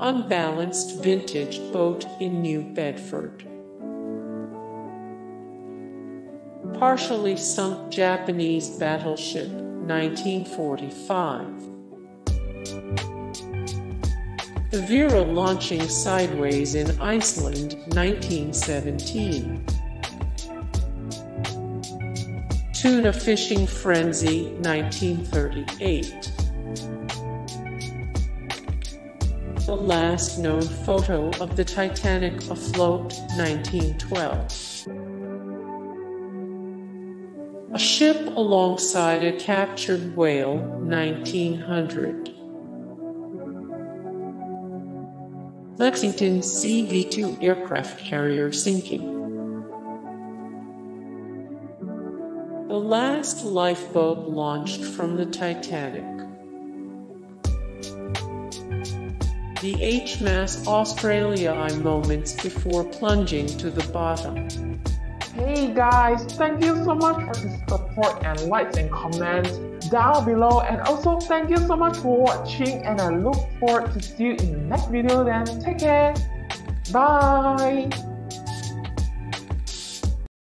unbalanced vintage boat in New Bedford. Partially sunk Japanese battleship, 1945. The Vera launching sideways in Iceland, 1917. Tuna Fishing Frenzy, 1938. The last known photo of the Titanic afloat, 1912. A ship alongside a captured whale, 1900. Lexington CV-2 aircraft carrier sinking. The last lifeboat launched from the Titanic. The HMAS Australia moments before plunging to the bottom. Hey guys, thank you so much for the support and likes and comments down below and also thank you so much for watching and I look forward to see you in the next video then. Take care. Bye.